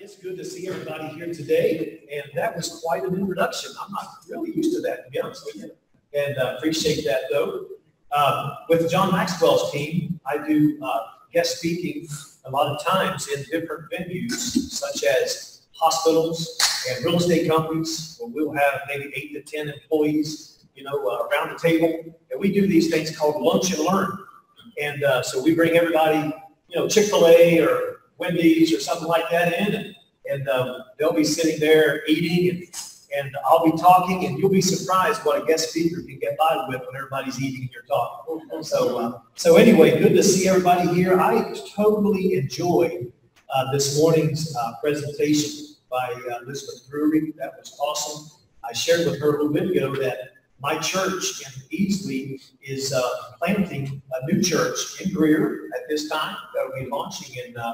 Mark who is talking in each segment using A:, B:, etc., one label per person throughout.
A: It's good to see everybody here today, and that was quite an introduction. I'm not really used to that, to be honest with you, and uh, appreciate that though. Um, with John Maxwell's team, I do uh, guest speaking a lot of times in different venues, such as hospitals and real estate companies, where we'll have maybe eight to 10 employees, you know, uh, around the table, and we do these things called lunch and learn. And uh, so we bring everybody, you know, Chick-fil-A or Wendy's or something like that in, and, and um, they'll be sitting there eating, and, and I'll be talking, and you'll be surprised what a guest speaker can get by with when everybody's eating and you're talking. So, uh, so anyway, good to see everybody here. I totally enjoyed uh, this morning's uh, presentation by uh, Elizabeth Drury. That was awesome. I shared with her a little bit ago that my church in Easley is uh, planting a new church in Greer at this time that will be launching in uh,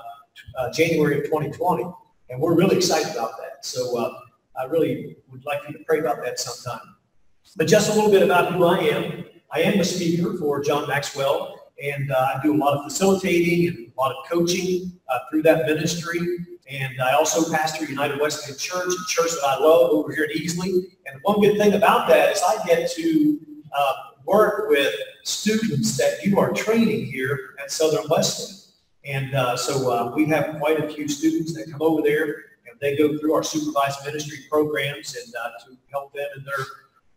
A: uh, January of 2020. And we're really excited about that. So uh, I really would like you to pray about that sometime. But just a little bit about who I am. I am a speaker for John Maxwell, and uh, I do a lot of facilitating and a lot of coaching uh, through that ministry. And I also pastor United Wesleyan Church, a church that I love over here in Easley. And one good thing about that is I get to uh, work with students that you are training here at Southern Wesleyan. And uh, so uh, we have quite a few students that come over there and they go through our supervised ministry programs and uh, to help them in their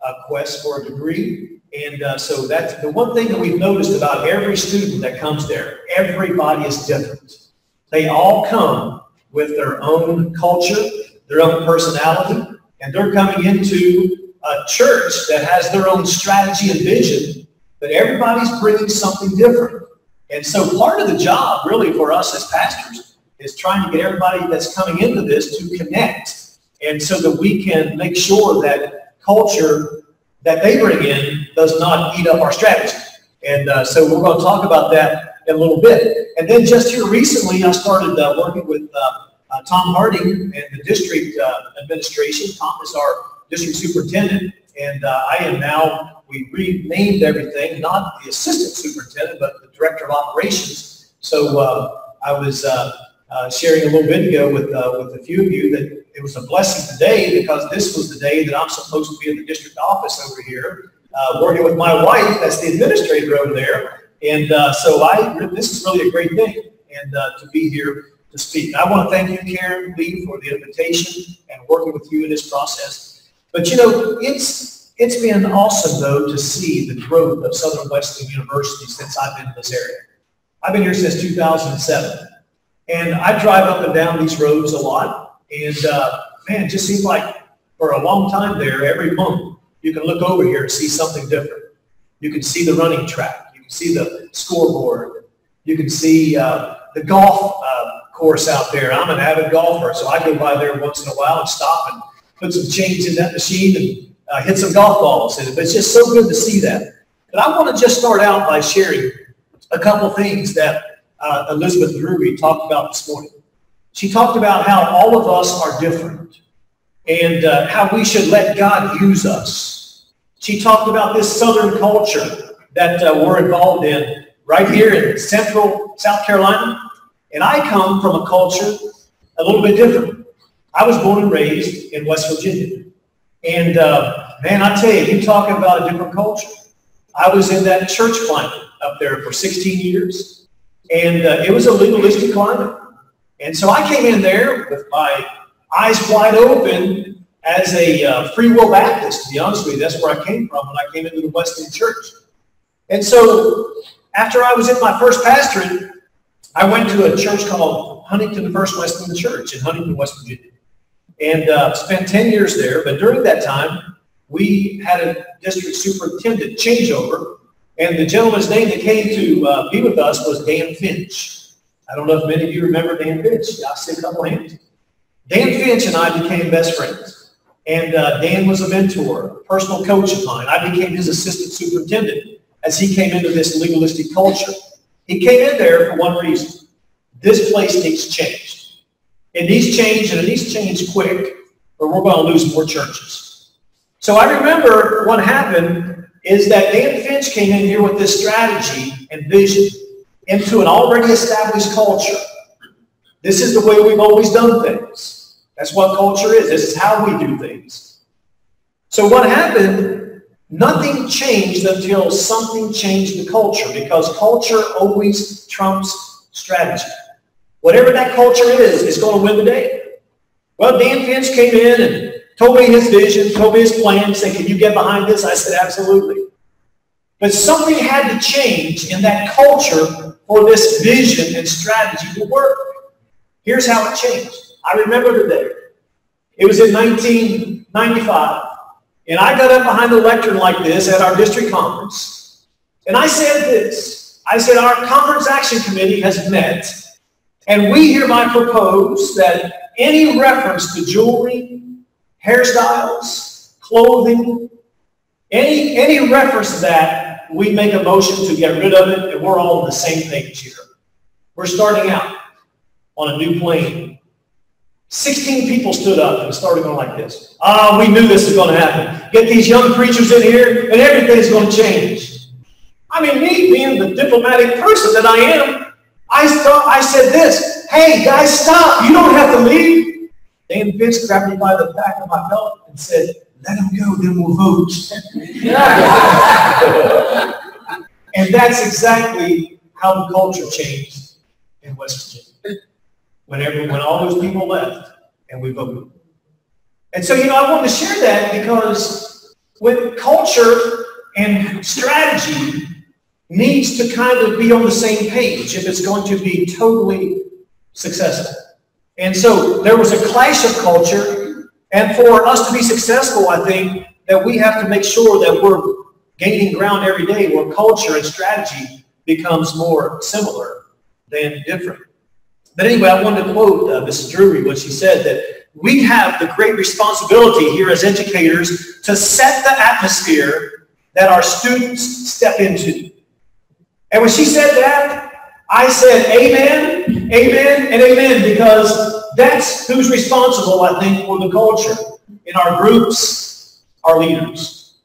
A: uh, quest for a degree. And uh, so that's the one thing that we've noticed about every student that comes there. Everybody is different. They all come with their own culture, their own personality, and they're coming into a church that has their own strategy and vision, but everybody's bringing something different. And so part of the job really for us as pastors is trying to get everybody that's coming into this to connect and so that we can make sure that culture that they bring in does not eat up our strategy. And uh, so we're going to talk about that in a little bit. And then just here recently, I started uh, working with uh, uh Tom Harding and the district uh, administration. Tom is our district superintendent, and uh, I am now we renamed everything, not the assistant superintendent, but the director of operations. So uh, I was uh, uh, sharing a little bit ago with, uh, with a few of you that it was a blessing today because this was the day that I'm supposed to be in the district office over here, working with my wife, that's the administrator over there. And so I, this is really a great thing and to be here to speak. I want to thank you, Karen Lee, for the invitation and working with you in this process. But you know, it's it's been awesome, though, to see the growth of Southern Wesleyan University since I've been in this area. I've been here since 2007. And I drive up and down these roads a lot. And, uh, man, it just seems like for a long time there, every month, you can look over here and see something different. You can see the running track. You can see the scoreboard. You can see uh, the golf uh, course out there. I'm an avid golfer, so I go by there once in a while and stop and put some change in that machine and uh, hit some golf balls in it. But it's just so good to see that. But I want to just start out by sharing a couple things that uh, Elizabeth Drury talked about this morning. She talked about how all of us are different and uh, how we should let God use us. She talked about this Southern culture that uh, we're involved in right here in central South Carolina. And I come from a culture a little bit different. I was born and raised in West Virginia. And uh, man, I tell you, you talking about a different culture. I was in that church climate up there for 16 years, and uh, it was a legalistic climate. And so I came in there with my eyes wide open as a uh, free will Baptist, to be honest with you. That's where I came from when I came into the Wesleyan Church. And so after I was in my first pastorate, I went to a church called Huntington First Wesleyan Church in Huntington, West Virginia and uh, spent 10 years there. But during that time, we had a district superintendent changeover, and the gentleman's name that came to uh, be with us was Dan Finch. I don't know if many of you remember Dan Finch. I see a couple hands. Dan Finch and I became best friends. And uh, Dan was a mentor, personal coach of mine. I became his assistant superintendent as he came into this legalistic culture. He came in there for one reason. This place needs change. It these change, and these change quick, or we're going to lose more churches. So I remember what happened is that Dan Finch came in here with this strategy and vision into an already established culture. This is the way we've always done things. That's what culture is. This is how we do things. So what happened, nothing changed until something changed the culture because culture always trumps strategy. Whatever that culture is, is going to win the day. Well, Dan Finch came in and told me his vision, told me his plan, said, can you get behind this? I said, absolutely. But something had to change in that culture for this vision and strategy to work. Here's how it changed. I remember the day. It was in 1995. And I got up behind the lectern like this at our district conference. And I said this. I said, our conference action committee has met. And we hereby propose that any reference to jewelry, hairstyles, clothing, any, any reference to that, we make a motion to get rid of it, and we're all on the same page here. We're starting out on a new plane. 16 people stood up and started going like this. Ah, we knew this was going to happen. Get these young preachers in here, and everything's going to change. I mean, me being the diplomatic person that I am, I, thought, I said this, hey, guys, stop. You don't have to leave. Dan Finch grabbed me by the back of my belt and said, let them go, then we'll vote. and that's exactly how the culture changed in West Virginia. Whenever, when all those people left and we voted. And so, you know, I wanted to share that because with culture and strategy needs to kind of be on the same page if it's going to be totally successful. And so there was a clash of culture. And for us to be successful, I think that we have to make sure that we're gaining ground every day where culture and strategy becomes more similar than different. But anyway, I wanted to quote uh, Mrs. Drury when she said that we have the great responsibility here as educators to set the atmosphere that our students step into. And when she said that, I said amen, amen, and amen because that's who's responsible, I think, for the culture in our groups, our leaders.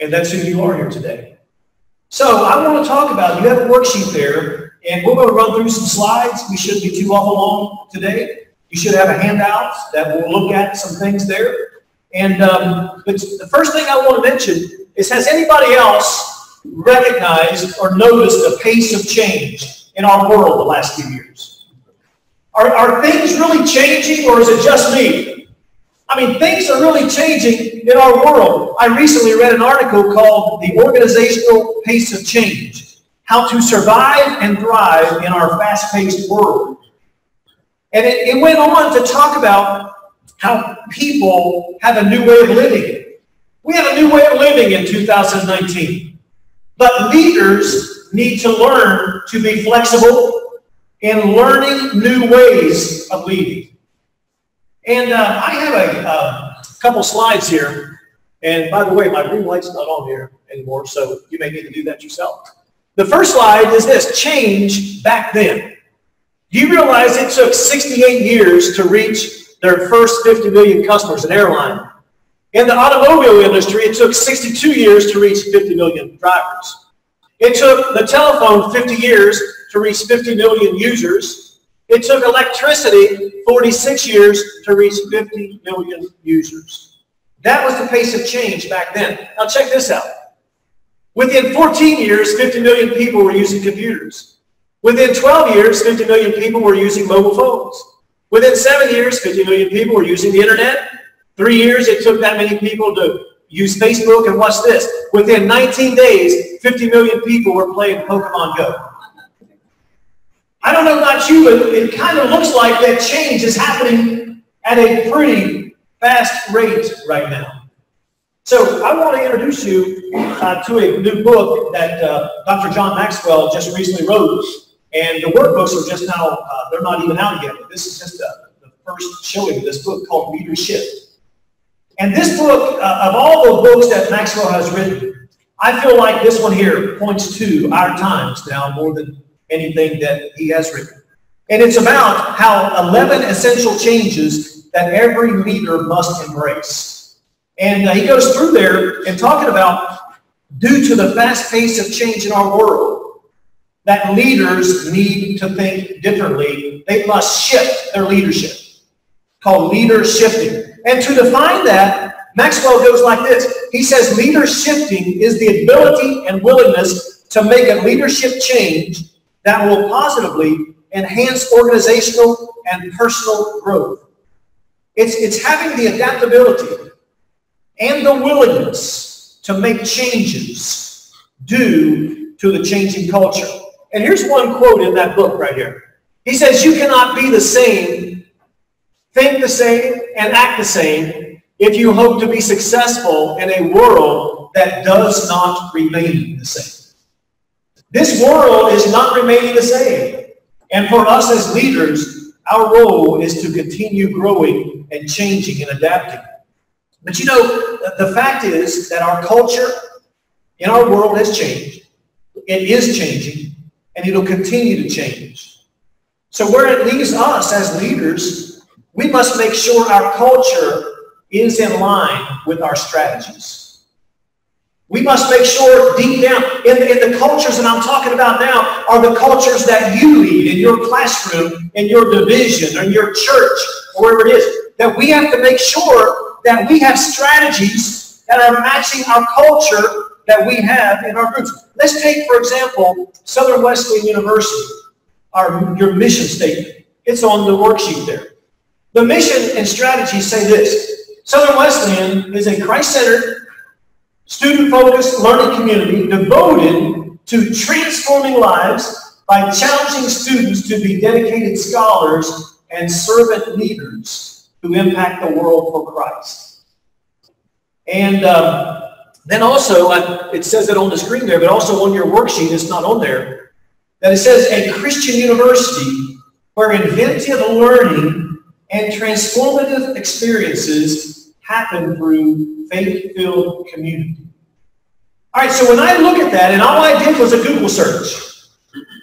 A: And that's who you are here today. So I want to talk about, you have a worksheet there, and we're going to run through some slides. We shouldn't be too awful long today. You should have a handout that will look at some things there. And um, but the first thing I want to mention is, has anybody else recognized or noticed the pace of change in our world the last few years? Are, are things really changing or is it just me? I mean, things are really changing in our world. I recently read an article called The Organizational Pace of Change, How to Survive and Thrive in Our Fast-Paced World. And it, it went on to talk about how people have a new way of living. We have a new way of living in 2019. But leaders need to learn to be flexible in learning new ways of leading. And uh, I have a, uh, couple slides here. And by the way, my green light's not on here anymore, so you may need to do that yourself. The first slide is this, change back then. Do you realize it took 68 years to reach their first 50 million customers, an airline? In the automobile industry, it took 62 years to reach 50 million drivers. It took the telephone 50 years to reach 50 million users. It took electricity 46 years to reach 50 million users. That was the pace of change back then. Now check this out. Within 14 years, 50 million people were using computers. Within 12 years, 50 million people were using mobile phones. Within seven years, 50 million people were using the internet. Three years, it took that many people to use Facebook, and watch this. Within 19 days, 50 million people were playing Pokemon Go. I don't know about you, but it kind of looks like that change is happening at a pretty fast rate right now. So I want to introduce you uh, to a new book that uh, Dr. John Maxwell just recently wrote. And the workbooks are just now, uh, they're not even out yet. But This is just uh, the first showing of this book called Leadershift. And this book, uh, of all the books that Maxwell has written, I feel like this one here points to our times now more than anything that he has written. And it's about how 11 essential changes that every leader must embrace. And uh, he goes through there and talking about due to the fast pace of change in our world, that leaders need to think differently. They must shift their leadership, called leader shifting. And to define that, Maxwell goes like this. He says leader shifting is the ability and willingness to make a leadership change that will positively enhance organizational and personal growth. It's, it's having the adaptability and the willingness to make changes due to the changing culture. And here's one quote in that book right here. He says, you cannot be the same, think the same, and act the same if you hope to be successful in a world that does not remain the same. This world is not remaining the same. And for us as leaders, our role is to continue growing and changing and adapting. But you know, the fact is that our culture in our world has changed. It is changing, and it'll continue to change. So where it leaves us as leaders, we must make sure our culture is in line with our strategies. We must make sure deep down in the, in the cultures that I'm talking about now are the cultures that you lead in your classroom, in your division, in your church, wherever it is. That we have to make sure that we have strategies that are matching our culture that we have in our groups. Let's take, for example, Southern Wesleyan University, our, your mission statement. It's on the worksheet there. The mission and strategy say this. Southern Wesleyan is a Christ-centered, student-focused learning community devoted to transforming lives by challenging students to be dedicated scholars and servant leaders who impact the world for Christ. And um, then also, uh, it says it on the screen there, but also on your worksheet, it's not on there, that it says a Christian university where inventive learning and transformative experiences happen through faith-filled community. All right, so when I look at that, and all I did was a Google search.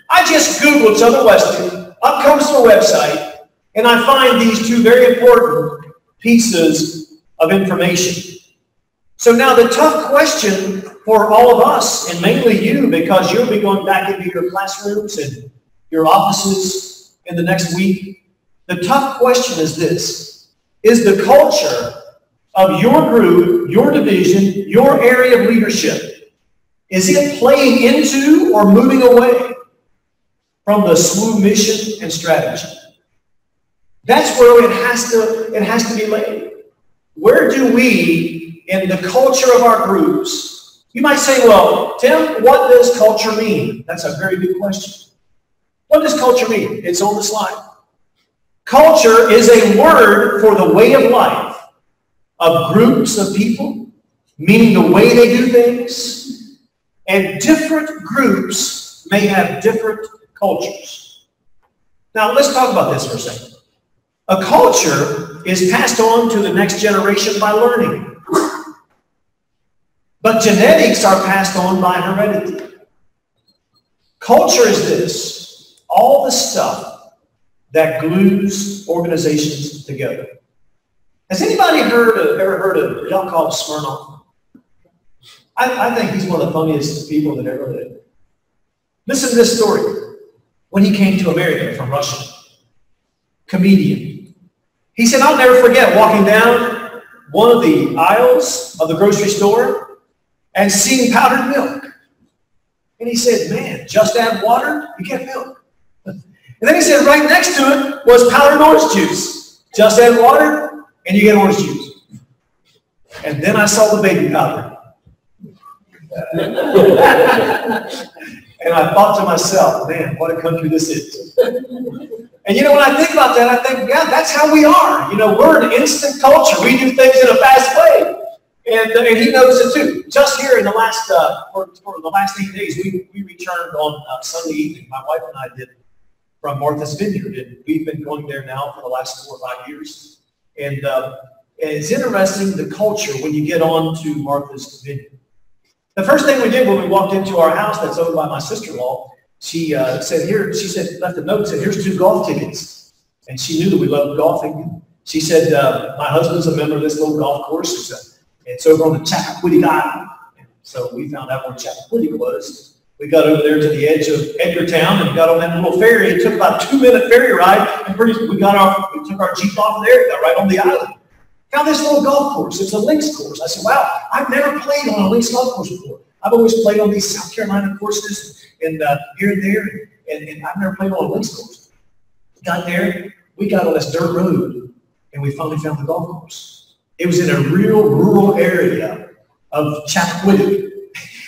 A: I just Googled Southern Wesleyan, up comes the website, and I find these two very important pieces of information. So now the tough question for all of us, and mainly you, because you'll be going back into your classrooms and your offices in the next week, the tough question is this. Is the culture of your group, your division, your area of leadership, is it playing into or moving away from the SWU mission and strategy? That's where it has to, it has to be laid. Where do we, in the culture of our groups, you might say, well, Tim, what does culture mean? That's a very good question. What does culture mean? It's on the slide. Culture is a word for the way of life of groups of people, meaning the way they do things, and different groups may have different cultures. Now, let's talk about this for a second. A culture is passed on to the next generation by learning. But genetics are passed on by heredity. Culture is this, all the stuff that glues organizations together. Has anybody heard of, ever heard of Yakov Smirnoff? I, I think he's one of the funniest people that ever lived. Listen to this story. When he came to America from Russia, comedian. He said, I'll never forget walking down one of the aisles of the grocery store and seeing powdered milk. And he said, man, just add water, you get milk. And then he said, right next to it was powdered orange juice. Just add water, and you get orange juice. And then I saw the baby powder. and I thought to myself, man, what a country this is. And you know, when I think about that, I think, yeah, that's how we are. You know, we're an instant culture. We do things in a fast way. And, uh, and he knows it too. Just here in the last, uh, for, for the last eight days, we, we returned on uh, Sunday evening. My wife and I did from Martha's Vineyard. And we've been going there now for the last four or five years. And, uh, it's interesting the culture when you get on to Martha's Vineyard. The first thing we did when we walked into our house that's owned by my sister-in-law, she uh, said, here, she said, left a note, said, here's two golf tickets. And she knew that we loved golfing. She said, uh, my husband's a member of this little golf course. It's, uh, it's over on the Chappaquiddick Island. So we found out where Chappaquiddick was. We got over there to the edge of Edgartown and got on that little ferry. It took about a two-minute ferry ride, and pretty, we got our, we took our Jeep off there, got right on the island. Found this little golf course. It's a links course. I said, wow, I've never played on a links golf course before. I've always played on these South Carolina courses and uh, here and there, and, and I've never played on a links course. Got there, we got on this dirt road, and we finally found the golf course. It was in a real rural area of Chappaquiddick.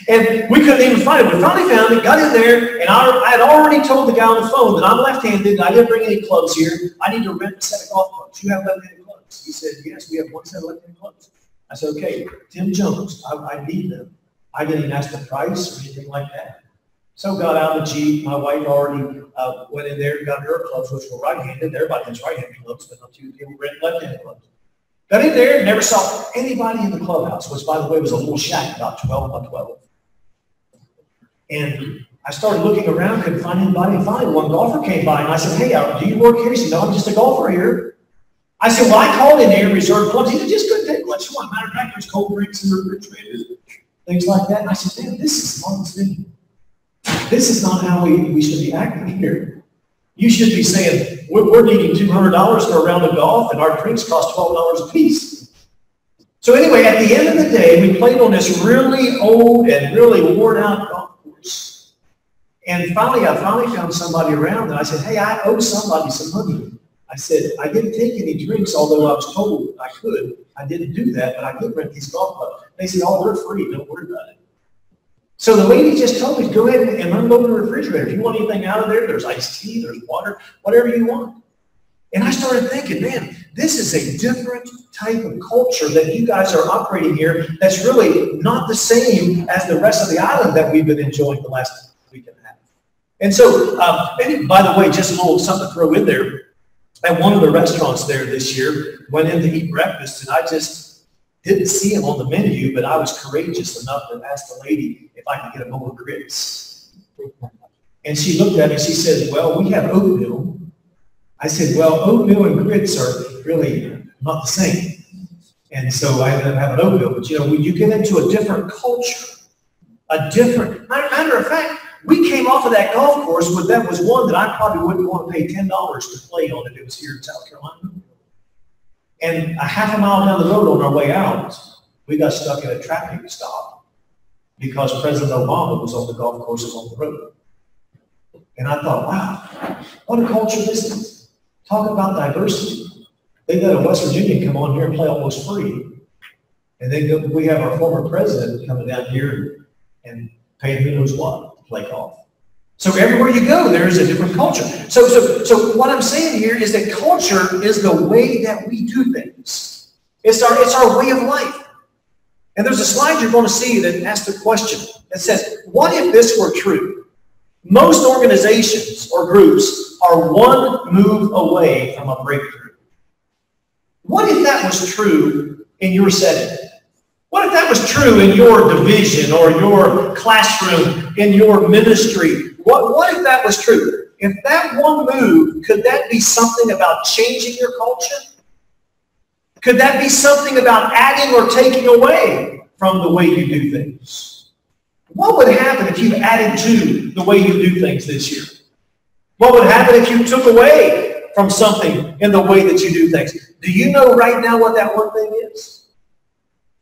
A: And we couldn't even find it. We finally found it, got in there, and I, I had already told the guy on the phone that I'm left-handed and I didn't bring any clubs here. I need to rent a set of golf clubs. You have left-handed clubs? He said, yes, we have one set of left-handed clubs. I said, okay, Tim Jones, I, I need them. I didn't ask the price or anything like that. So got out of the Jeep. My wife already uh, went in there and got her clubs, which were right-handed. Everybody has right-handed clubs, but not too many left-handed clubs. Got in there and never saw anybody in the clubhouse, which, by the way, was a little shack about 12 by 12. And I started looking around, couldn't find anybody. And finally, one golfer came by, and I said, hey, uh, do you work here? He said, no, I'm just a golfer here. I said, well, I called in here, reserved clubs. He said, just couldn't take much. One matter of fact, there's cold drinks and refrigerators, things like that. And I said, man, this is honest This is not how we, we should be acting here. You should be saying, we're, we're needing $200 for a round of golf, and our drinks cost $12 a piece. So anyway, at the end of the day, we played on this really old and really worn out And finally, I finally found somebody around, and I said, hey, I owe somebody some money. I said, I didn't take any drinks, although I was told I could. I didn't do that, but I did rent these golf clubs. They said, oh, they're free. Don't worry about it. So the lady just told me, go ahead and unload the refrigerator. If you want anything out of there, there's iced tea, there's water, whatever you want. And I started thinking, man, this is a different type of culture that you guys are operating here that's really not the same as the rest of the island that we've been enjoying the last week and a half. And so, um, and by the way, just a little something to throw in there. At one of the restaurants there this year, went in to eat breakfast, and I just didn't see him on the menu, but I was courageous enough to ask the lady if I could get a bowl of grits. And she looked at me, she said, well, we have oatmeal. I said, well, oatmeal and grits are really not the same. And so I up having oatmeal. But you know, when you get into a different culture, a different, matter of fact, we came off of that golf course, but that was one that I probably wouldn't want to pay $10 to play on if it was here in South Carolina. And a half a mile down the road on our way out, we got stuck at a traffic stop because President Obama was on the golf courses on the road. And I thought, wow, what a culture this is. Talk about diversity. They let a West Virginian come on here and play almost free. And then we have our former president coming down here and paying who knows what to play golf. So everywhere you go, there is a different culture. So, so, so what I'm saying here is that culture is the way that we do things. It's our, it's our way of life. And there's a slide you're going to see that asks the question that says, what if this were true? Most organizations or groups are one move away from a breakthrough. What if that was true in your setting? What if that was true in your division or your classroom, in your ministry, what, what if that was true? If that one move, could that be something about changing your culture? Could that be something about adding or taking away from the way you do things? What would happen if you added to the way you do things this year? What would happen if you took away from something in the way that you do things? Do you know right now what that one thing is?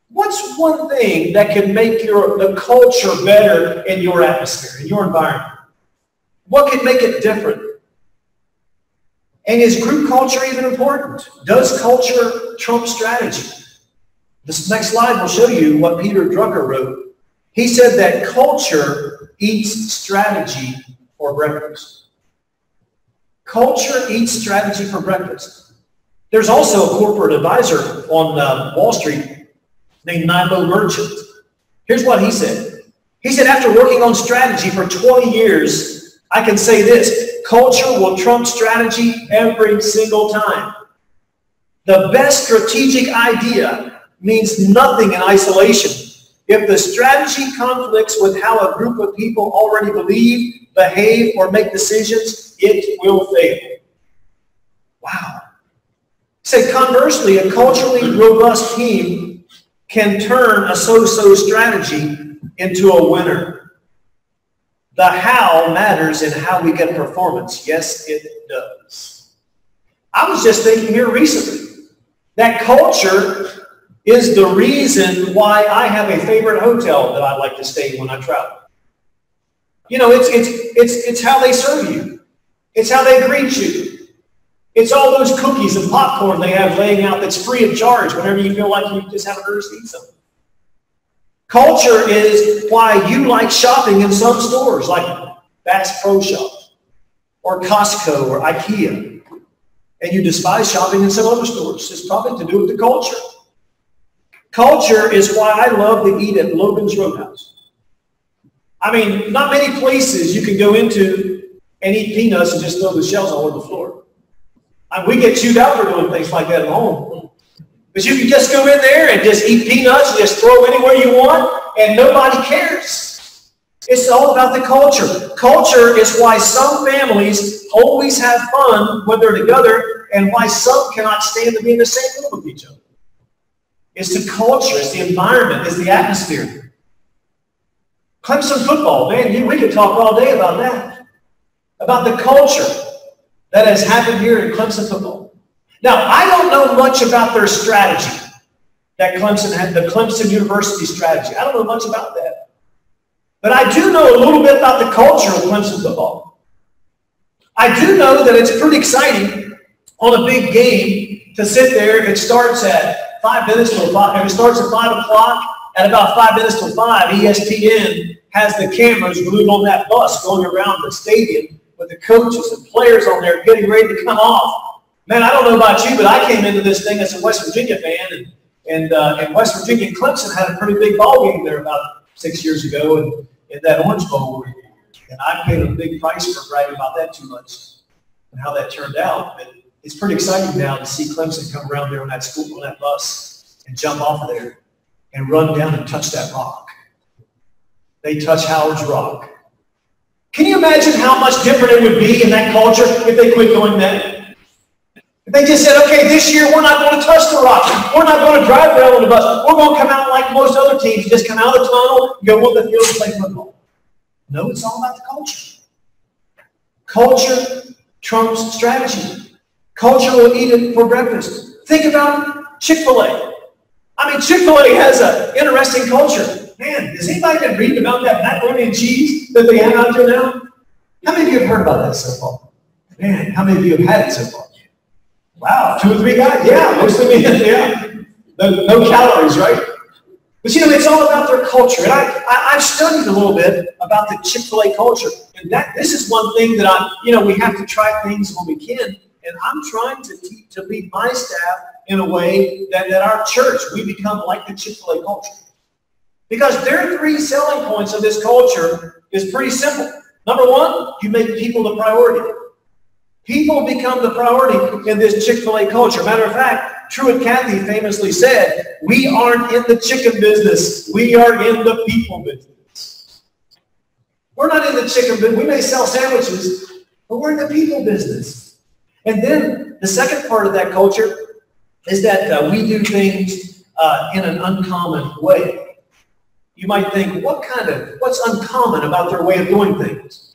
A: What's one thing that can make your the culture better in your atmosphere, in your environment? What could make it different? And is group culture even important? Does culture trump strategy? This next slide will show you what Peter Drucker wrote. He said that culture eats strategy for breakfast. Culture eats strategy for breakfast. There's also a corporate advisor on uh, Wall Street named Nilo Merchant. Here's what he said. He said, after working on strategy for 20 years, I can say this, culture will trump strategy every single time. The best strategic idea means nothing in isolation. If the strategy conflicts with how a group of people already believe, behave, or make decisions, it will fail. Wow. Say conversely, a culturally robust team can turn a so-so strategy into a winner. The how matters in how we get performance. Yes, it does. I was just thinking here recently that culture is the reason why I have a favorite hotel that I like to stay in when I travel. You know, it's, it's, it's, it's how they serve you. It's how they greet you. It's all those cookies and popcorn they have laying out that's free of charge whenever you feel like you just have an urge something. Culture is why you like shopping in some stores like Bass Pro Shop or Costco or IKEA. And you despise shopping in some other stores. It's probably to do with the culture. Culture is why I love to eat at Logan's Roadhouse. I mean, not many places you can go into and eat peanuts and just throw the shells all over the floor. I we get chewed out for doing things like that at home. But you can just go in there and just eat peanuts and just throw anywhere you want, and nobody cares. It's all about the culture. Culture is why some families always have fun when they're together, and why some cannot stand to be in the same room with each other. It's the culture, it's the environment, it's the atmosphere. Clemson football, man, we could talk all day about that. About the culture that has happened here in Clemson football. Now, I don't know much about their strategy that Clemson had, the Clemson University strategy. I don't know much about that. But I do know a little bit about the culture of Clemson football. I do know that it's pretty exciting on a big game to sit there if it starts at five minutes till five, if it starts at five o'clock, at about five minutes till five, ESPN has the cameras glued on that bus going around the stadium with the coaches and players on there getting ready to come off. Man, I don't know about you, but I came into this thing as a West Virginia fan, and and, uh, and West Virginia Clemson had a pretty big ball game there about six years ago and in that Orange Bowl. And I paid a big price for bragging about that too much and how that turned out. But it's pretty exciting now to see Clemson come around there on that school on that bus and jump off of there and run down and touch that rock. They touch Howard's Rock. Can you imagine how much different it would be in that culture if they quit doing that? If they just said, okay, this year we're not going to touch the rock. We're not going to drive around on the bus. We're going to come out like most other teams, just come out of the tunnel, go on the field and play football. No, it's all about the culture. Culture trumps strategy. Culture will eat it for breakfast. Think about Chick-fil-A. I mean, Chick-fil-A has an interesting culture. Man, has anybody been reading about that macaroni and cheese that they have out there now? How many of you have heard about that so far? Man, how many of you have had it so far? Wow, two or three guys? Yeah, most of me, yeah. No, no calories, right? But you know, it's all about their culture. And I, I, have studied a little bit about the Chick-fil-A culture. And that this is one thing that I, you know, we have to try things when we can. And I'm trying to teach, to lead my staff in a way that, that our church, we become like the Chick-fil-A culture. Because their three selling points of this culture is pretty simple. Number one, you make people the priority. People become the priority in this Chick-fil-A culture. Matter of fact, Truett Cathy famously said, we aren't in the chicken business. We are in the people business. We're not in the chicken business. We may sell sandwiches, but we're in the people business. And then the second part of that culture is that uh, we do things uh, in an uncommon way. You might think, what kind of, what's uncommon about their way of doing things?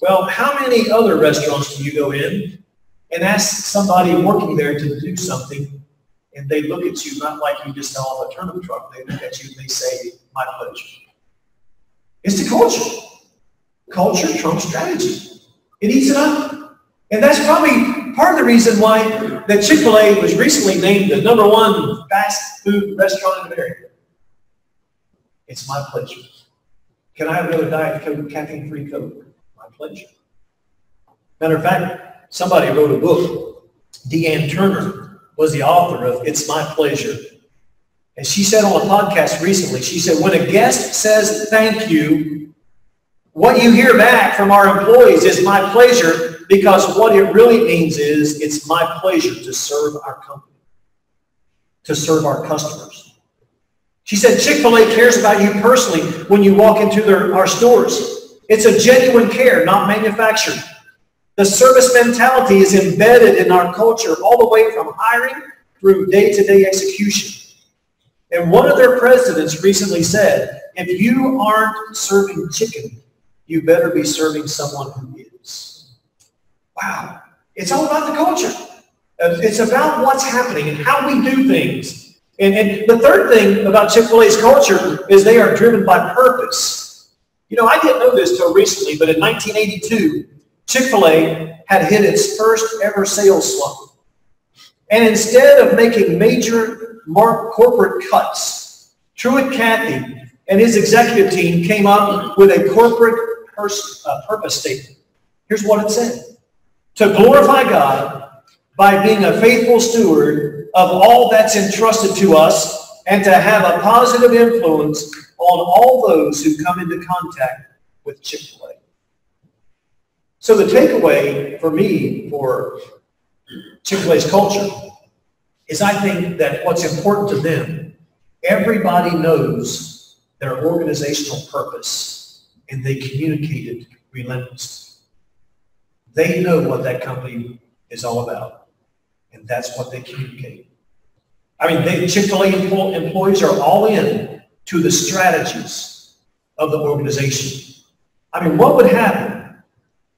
A: Well, how many other restaurants do you go in and ask somebody working there to do something and they look at you not like you just sell off a turnip truck. They look at you and they say, my pleasure. It's the culture. Culture trumps strategy. It eats it up. And that's probably part of the reason why that Chick-fil-A was recently named the number one fast food restaurant in America. It's my pleasure. Can I have another Diet Coke, caffeine-free Coke? My pleasure. Matter of fact, somebody wrote a book. Dee Ann Turner was the author of It's My Pleasure. And she said on a podcast recently, she said, when a guest says thank you, what you hear back from our employees is my pleasure because what it really means is it's my pleasure to serve our company, to serve our customers. She said Chick-fil-A cares about you personally when you walk into their, our stores. It's a genuine care, not manufactured. The service mentality is embedded in our culture all the way from hiring through day-to-day execution. And one of their presidents recently said, if you aren't serving chicken, you better be serving someone who is. Wow. It's all about the culture. It's about what's happening and how we do things. And, and the third thing about Chick-fil-A's culture is they are driven by purpose. You know, I didn't know this till recently, but in 1982, Chick-fil-A had hit its first ever sales slump. And instead of making major corporate cuts, Truett Cathy and his executive team came up with a corporate uh, purpose statement. Here's what it said. To glorify God by being a faithful steward of all that's entrusted to us and to have a positive influence on all those who come into contact with Chick-fil-A. So the takeaway for me for Chick-fil-A's culture is I think that what's important to them, everybody knows their organizational purpose and they communicate it relentlessly. They know what that company is all about and that's what they communicate. I mean, they, Chick-fil-A employees are all in to the strategies of the organization. I mean, what would happen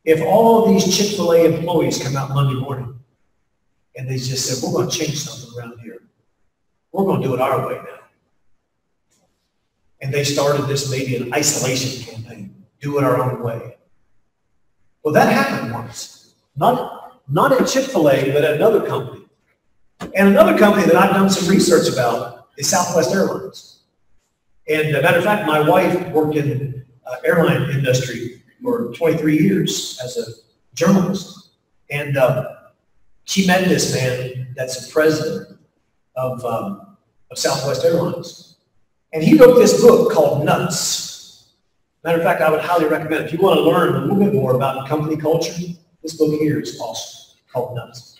A: if all of these Chick-fil-A employees come out Monday morning and they just said, we're going to change something around here. We're going to do it our way now. And they started this maybe an isolation campaign, do it our own way. Well, that happened once. Not, not at Chick-fil-A, but at another company. And another company that I've done some research about is Southwest Airlines. And a matter of fact, my wife worked in uh, airline industry for 23 years as a journalist. And uh, she met this man that's the president of, um, of Southwest Airlines. And he wrote this book called Nuts. Matter of fact, I would highly recommend it. If you want to learn a little bit more about company culture, this book here is awesome, called Nuts.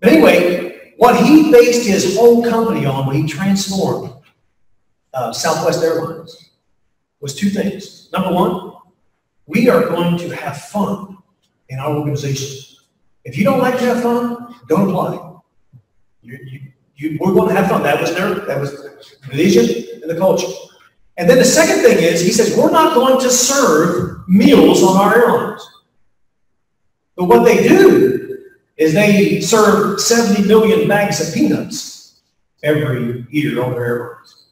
A: But anyway, what he based his whole company on when he transformed uh, Southwest Airlines was two things. Number one, we are going to have fun in our organization. If you don't like to have fun, don't apply. You, you, you, we're going to have fun. That was their, that was the vision and the culture. And then the second thing is, he says, we're not going to serve meals on our airlines. But what they do is they serve 70 million bags of peanuts every year on their airlines.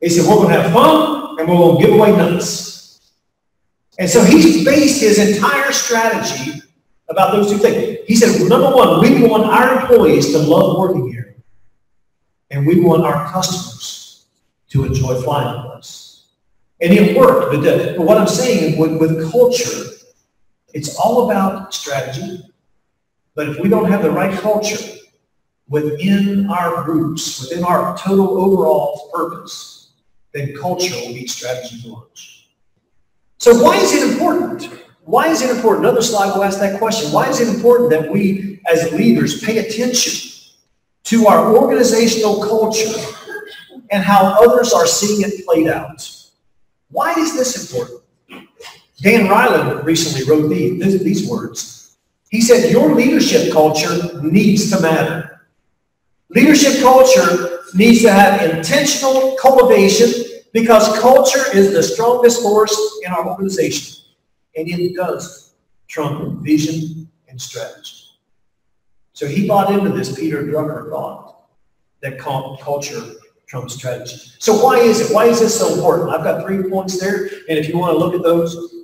A: They said, we're going to have fun and we're going to give away nuts. And so he's based his entire strategy about those two things. He said, well, number one, we want our employees to love working here. And we want our customers to enjoy flying with us. And it worked. But, the, but what I'm saying with, with culture, it's all about strategy. But if we don't have the right culture within our groups, within our total overall purpose, then culture will be strategy for lunch. So why is it important? Why is it important? Another slide will ask that question. Why is it important that we as leaders pay attention to our organizational culture and how others are seeing it played out? Why is this important? Dan Reiland recently wrote these, these words. He said, your leadership culture needs to matter. Leadership culture needs to have intentional cultivation because culture is the strongest force in our organization and it does trump vision and strategy. So he bought into this, Peter Drucker thought, that culture trumps strategy. So why is it? Why is this so important? I've got three points there, and if you want to look at those,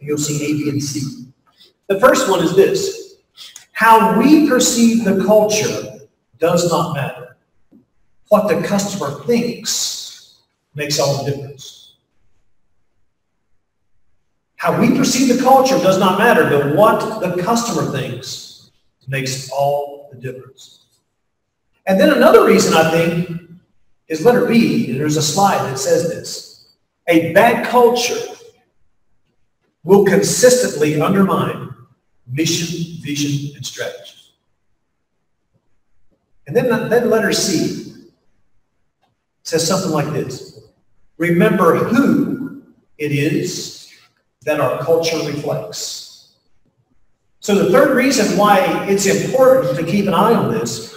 A: you'll see A, B, and C. The first one is this. How we perceive the culture does not matter. What the customer thinks makes all the difference. How we perceive the culture does not matter, but what the customer thinks makes all the difference. And then another reason I think is letter B, and there's a slide that says this. A bad culture will consistently undermine mission, vision, and strategy. And then, then letter C says something like this. Remember who it is that our culture reflects. So the third reason why it's important to keep an eye on this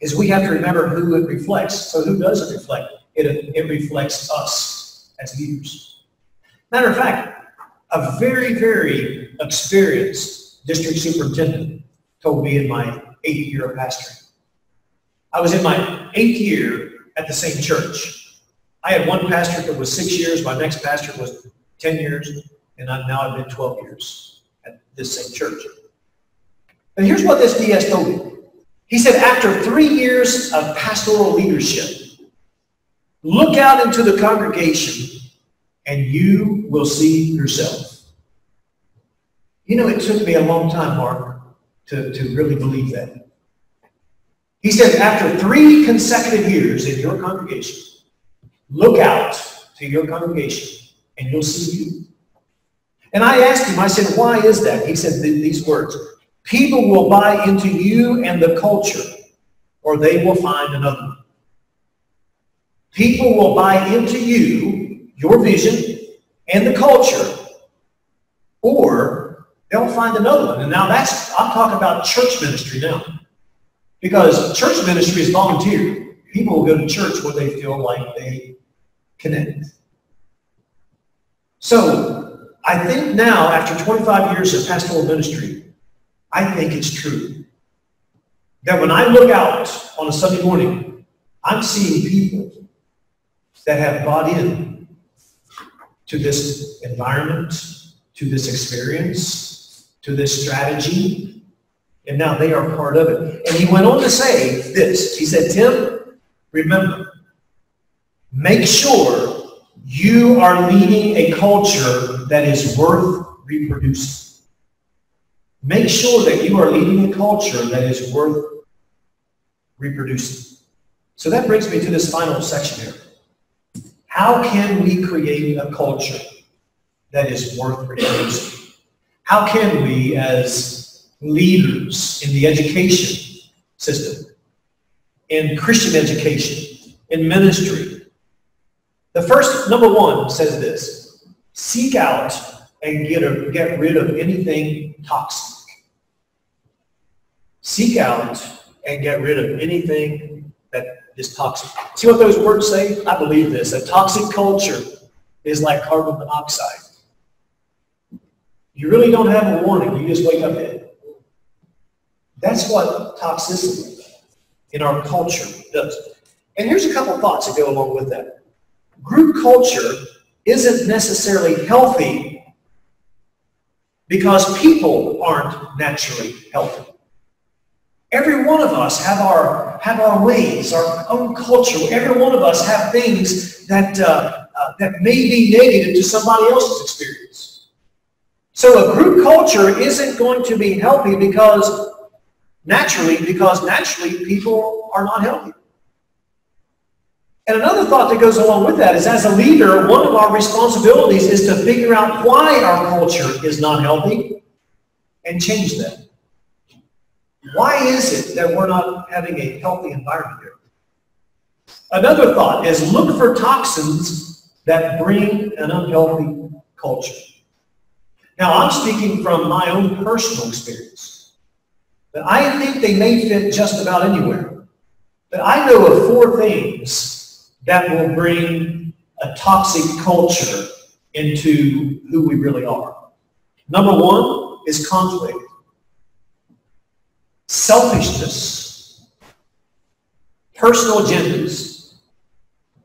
A: is we have to remember who it reflects. So who does it reflect? It, it reflects us as leaders. Matter of fact, A very, very experienced district superintendent told me in my eighth year of pastoring. I was in my eighth year at the same church. I had one pastor that was six years, my next pastor was 10 years, and i now I've been 12 years at this same church. And here's what this DS told me. He said, after three years of pastoral leadership, look out into the congregation and you will see yourself. You know, it took me a long time, Mark, to, to really believe that. He said, after three consecutive years in your congregation, look out to your congregation and you'll see you. And I asked him, I said, why is that? He said these words, people will buy into you and the culture, or they will find another. People will buy into you, your vision, and the culture, or they'll find another one. And now that's, I'm talking about church ministry now. Because church ministry is volunteer. People will go to church where they feel like they connect. So I think now, after 25 years of pastoral ministry, I think it's true that when I look out on a Sunday morning, I'm seeing people that have bought in to this environment, to this experience, to this strategy, and now they are part of it. And he went on to say this. He said, Tim, remember, make sure you are leading a culture that is worth reproducing. Make sure that you are leading a culture that is worth reproducing. So that brings me to this final section here. How can we create a culture that is worth reproducing? How can we, as leaders in the education system, in Christian education, in ministry, the first, number one, says this. Seek out and get, a, get rid of anything toxic. Seek out and get rid of anything that is toxic. See what those words say? I believe this. A toxic culture is like carbon monoxide. You really don't have a warning. You just wake up in it. That's what toxicity in our culture does. And here's a couple thoughts that go along with that group culture isn't necessarily healthy because people aren't naturally healthy. Every one of us have our, have our ways, our own culture. Every one of us have things that, uh, uh, that may be negative to somebody else's experience. So a group culture isn't going to be healthy because naturally, because naturally people are not healthy. And another thought that goes along with that is as a leader, one of our responsibilities is to figure out why our culture is not healthy and change that. Why is it that we're not having a healthy environment here? Another thought is look for toxins that bring an unhealthy culture. Now, I'm speaking from my own personal experience. But I think they may fit just about anywhere. But I know of four things that will bring a toxic culture into who we really are. Number one is conflict, selfishness, personal agendas.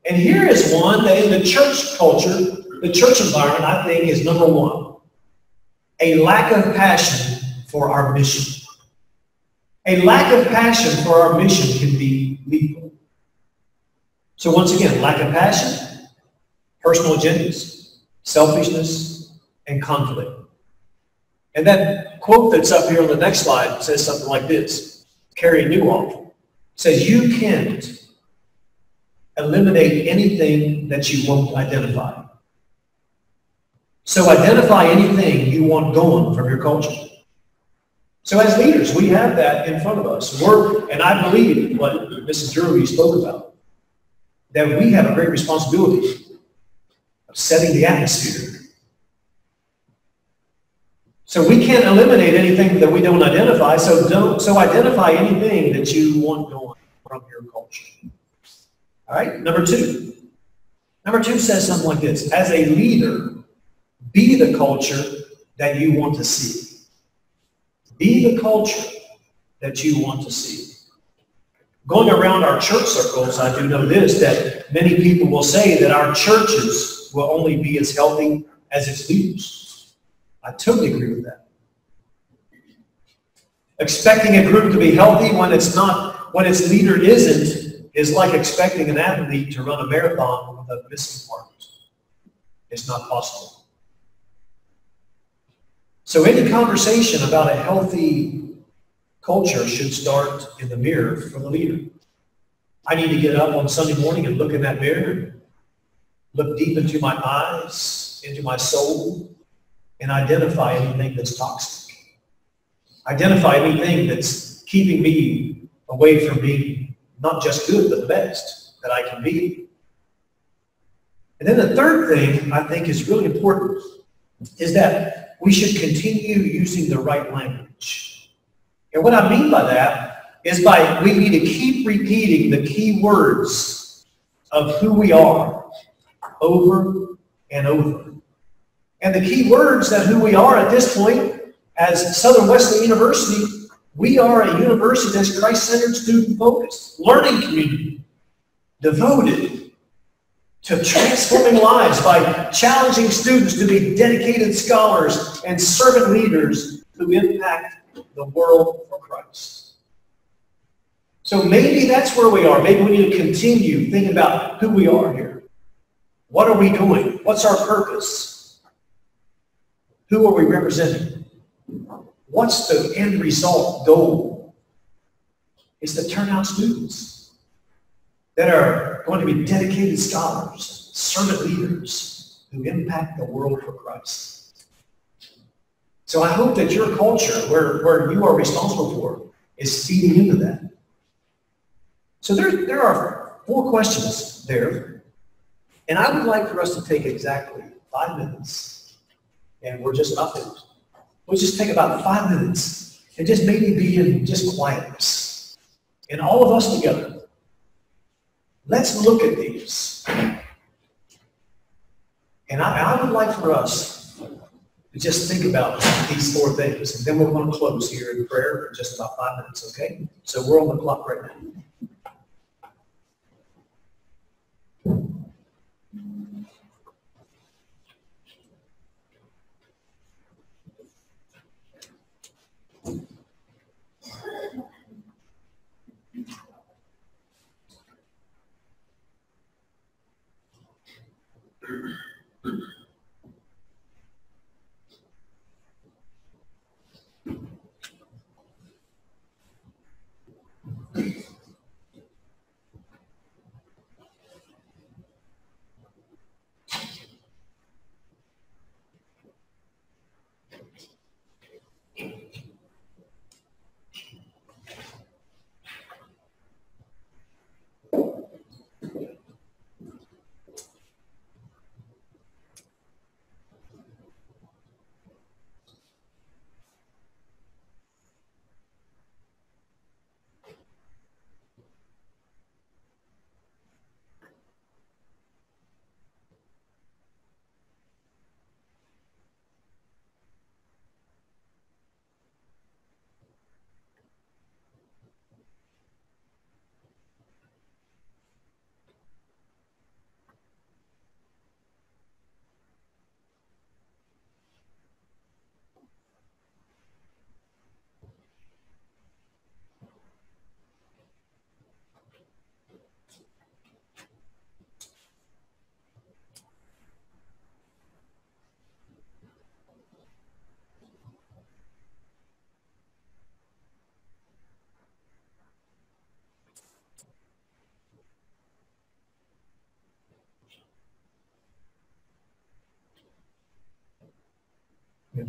A: And here is one that in the church culture, the church environment, I think is number one. A lack of passion for our mission. A lack of passion for our mission can be lethal. So once again, lack of passion, personal agendas, selfishness, and conflict. And that quote that's up here on the next slide says something like this. Carey Nieuwhof says, you can't eliminate anything that you won't identify. So identify anything you want going from your culture. So as leaders, we have that in front of us. We're, and I believe what Mrs. Drury spoke about that we have a great responsibility of setting the atmosphere. So we can't eliminate anything that we don't identify, so don't so identify anything that you want going from your culture. All right, number two. Number two says something like this. As a leader, Be the culture that you want to see. Be the culture that you want to see. Going around our church circles, I do know this, that many people will say that our churches will only be as healthy as its leaders. I totally agree with that. Expecting a group to be healthy when it's not, when its leader isn't, is like expecting an athlete to run a marathon with a missing part. It's not possible. So any conversation about a healthy culture should start in the mirror for the leader. I need to get up on Sunday morning and look in that mirror, look deep into my eyes, into my soul, and identify anything that's toxic. Identify anything that's keeping me away from being not just good, but the best that I can be. And then the third thing I think is really important is that we should continue using the right language. And what I mean by that is by we need to keep repeating the key words of who we are over and over. And the key words that who we are at this point as Southern Wesleyan University, we are a university that's Christ-centered, student-focused, learning community, devoted to transforming lives by challenging students to be dedicated scholars and servant leaders who impact the world for Christ. So maybe that's where we are. Maybe we need to continue thinking about who we are here. What are we doing? What's our purpose? Who are we representing? What's the end result goal? It's to turn out students that are going to be dedicated scholars, servant leaders who impact the world for Christ. So I hope that your culture, where, where you are responsible for, is feeding into that. So there, there are four questions there. And I would like for us to take exactly five minutes, and we're just about finished. We'll just take about five minutes and just maybe be in just quietness. And all of us together, Let's look at these. And I, I would like for us to just think about these four things, and then we're going to close here in prayer in just about five minutes, okay? So we're on the clock right now.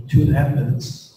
A: Two and a half minutes.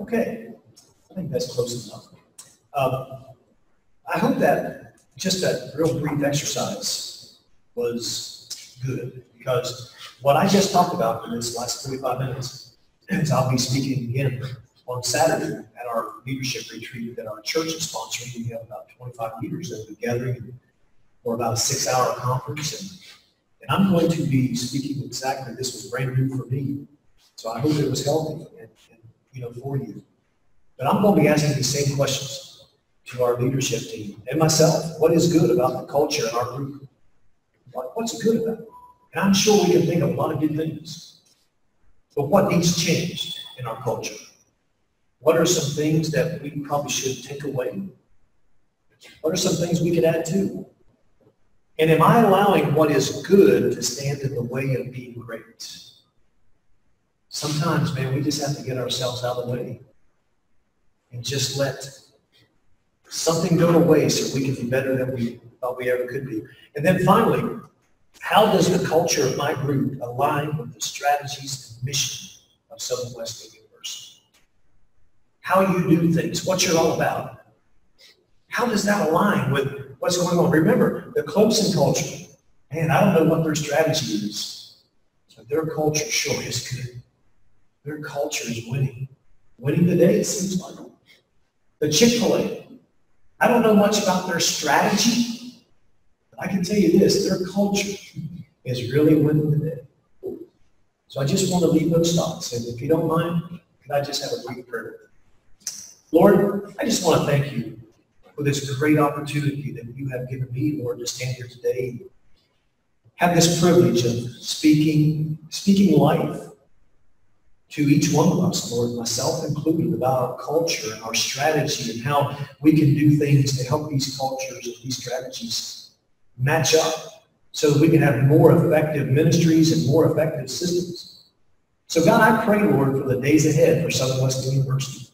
A: Okay, I think that's close enough. Um, I hope that just that real brief exercise was good because what I just talked about in this last 45 minutes is I'll be speaking again on Saturday at our leadership retreat that our church is sponsoring. We have about 25 leaders that will be gathering for about a six-hour conference. And, and I'm going to be speaking exactly, this was brand new for me. So I hope it was healthy and, you know, for you. But I'm going to be asking these same questions to our leadership team and myself. What is good about the culture in our group? What, what's good about it? And I'm sure we can think of a lot of good things. But what needs changed in our culture? What are some things that we probably should take away? What are some things we could add to? And am I allowing what is good to stand in the way of being great? Sometimes, man, we just have to get ourselves out of the way and just let something go away so we can be better than we thought we ever could be. And then finally, how does the culture of my group align with the strategies and mission of Southern Wesleyan University? How you do things, what you're all about. How does that align with what's going on? Remember, the Clemson culture, man, I don't know what their strategy is, but their culture sure is good. Their culture is winning. Winning the day, it seems like. The Chick-fil-A, I don't know much about their strategy, but I can tell you this, their culture is really winning the day. So I just want to leave those thoughts. And if you don't mind, can I just have a brief prayer? Lord, I just want to thank you for this great opportunity that you have given me, Lord, to stand here today. Have this privilege of speaking, speaking life to each one of us, Lord, myself included, about our culture and our strategy and how we can do things to help these cultures and these strategies match up so that we can have more effective ministries and more effective systems. So God, I pray, Lord, for the days ahead for Southern Wesleyan University.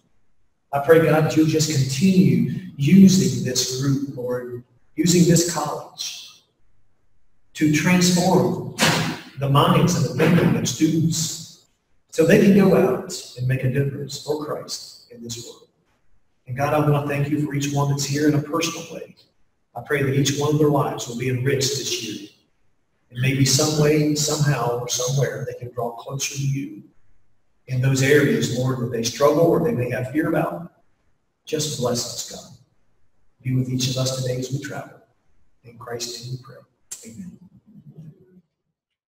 A: I pray, God, that you'll just continue using this group, Lord, using this college to transform the minds and the thinking of students so they can go out and make a difference for Christ in this world. And God, I want to thank you for each one that's here in a personal way. I pray that each one of their lives will be enriched this year. And maybe some way, somehow, or somewhere, they can draw closer to you in those areas, Lord, that they struggle or they may have fear about. Just bless us, God. Be with each of us today as we travel. In Christ's name we pray. Amen.